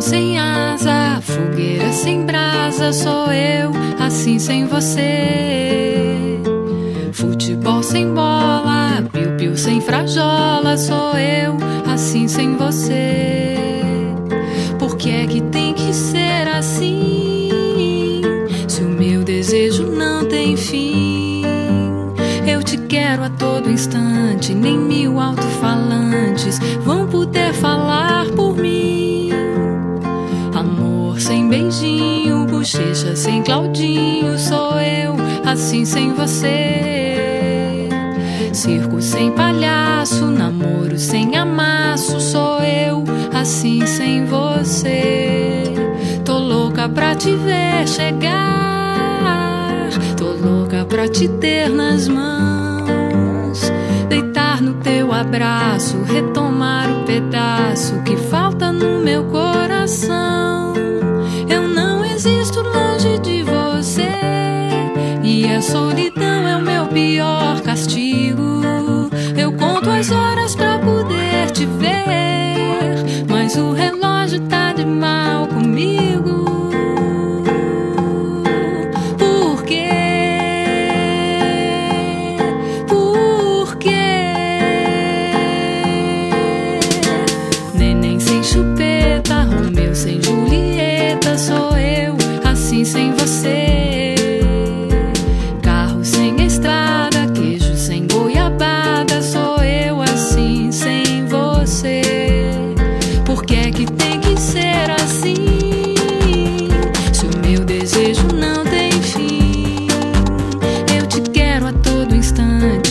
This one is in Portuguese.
Sem asa, fogueira sem brasa, sou eu, assim sem você. Futebol sem bola, piu-piu sem frajola, sou eu, assim sem você. Por que é que tem que ser assim? Se o meu desejo não tem fim, eu te quero a todo instante, nem mil alto-falantes vão poder falar por beijinho, bochecha sem Claudinho, sou eu, assim sem você. Circo sem palhaço, namoro sem amasso, sou eu, assim sem você. Tô louca pra te ver chegar, tô louca pra te ter nas mãos, deitar no teu abraço, retomar o pedaço que falta no meu coração. solidão é o meu pior castigo. Eu conto as horas pra poder te ver, mas o relógio tá de mal comigo. Por quê? Por quê? Neném sem chupeta, Romeu sem Julieta. done